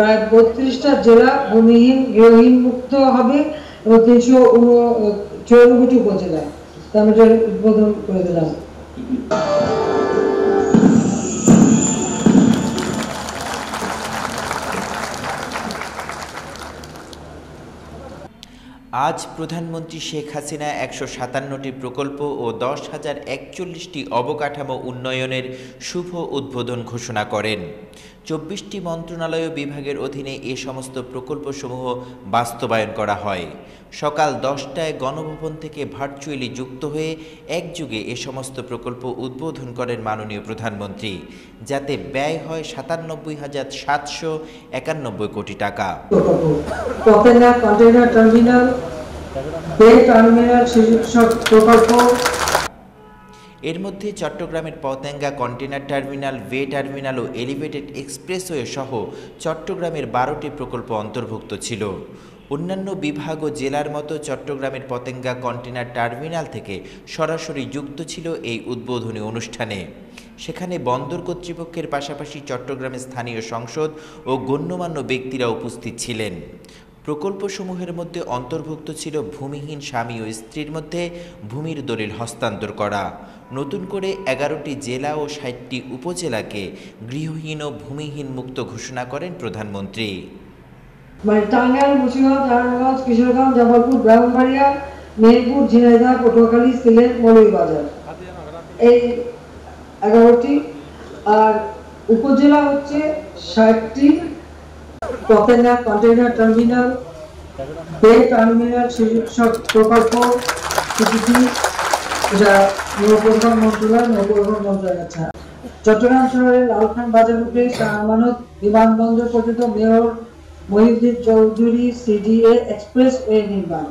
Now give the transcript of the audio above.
প্রায় বত্রিশটা জেলা ভূমিহীন, গৃহহীন মুক্ত হবে এবং তিনশো চৌরানব্বইটি উপজেলা। আমি উদ্বোধন করে দিলাম। আজ প্রধানমন্ত্রী শেখ হাসিনা একশো সাতান্নটি প্রকল্প ও দশ হাজার একচল্লিশটি অবকাঠামো উন্নয়নের শুভ উদ্বোধন ঘোষণা করেন। চব্বিশটি মন্ত্রণালয় বিভাগের অধীনে এ সমস্ত প্রকল্পসমূহ বাস্তবায়ন করা হয়। সকাল দশটায় গণভবন থেকে ভার্চুয়ালি যুক্ত হয়ে একযুগে এ সমস্ত প্রকল্প উদ্বোধন করেন মাননীয় প্রধানমন্ত্রী, যাতে ব্যয় হয় সাতানব্বই হাজার সাতশো একানব্বই কোটি টাকা। টার্মিনাল টার্মিনাল প্রকল্প এর মধ্যে চট্টগ্রামের Patenga container terminal way terminal ও এলিভেটেড এক্সপ্রেসওয়ে সহ চট্টগ্রামের বারোটি প্রকল্প অন্তর্ভুক্ত ছিল। অন্যান্য বিভাগ ও জেলার মতো চট্টগ্রামের পতেঙ্গা কন্টেনার টার্মিনাল থেকে সরাসরি যুক্ত ছিল এই উদ্বোধনী অনুষ্ঠানে। সেখানে বন্দর কর্তৃপক্ষের পাশাপাশি চট্টগ্রামের স্থানীয় সংসদ ও গণ্যমান্য ব্যক্তিরা উপস্থিত ছিলেন। প্রকল্পসমূহের মধ্যে অন্তর্ভুক্ত ছিল ভূমিহীন স্বামী ও স্ত্রীর মধ্যে ভূমির দলিল হস্তান্তর করা। নতুন করে এগারোটি জেলা ও ষাটটি উপজেলাকে গৃহহীন ও ভূমিহীন মুক্ত ঘোষণা করেন প্রধানমন্ত্রী। মানে টাঙ্গাইল মুন্সিগঞ্জ নারায়ণগঞ্জ কিশোরগঞ্জ, জামালপুর, ব্রাহ্মণবাড়িয়া, মেহেরপুর, ঝিনাইদহ, পটুয়াখালী, সিলেট, মৌলভীবাজার। এই এগারোটি। আর উপজেলা হচ্ছে ষাটটি Patenga container terminal, bay terminal শীর্ষক প্রকল্প কিছুটি যা নৌপরিবহন মন্ত্রণালয় নৌপরিবহন মন্ত্রণালয় ছাড়া। চট্টগ্রাম শহরের লালখান বাজার রুটে আমানত বিমানবন্দর পর্যন্ত mayor Mohiuddin Chowdhury CDA expressway নির্মাণ।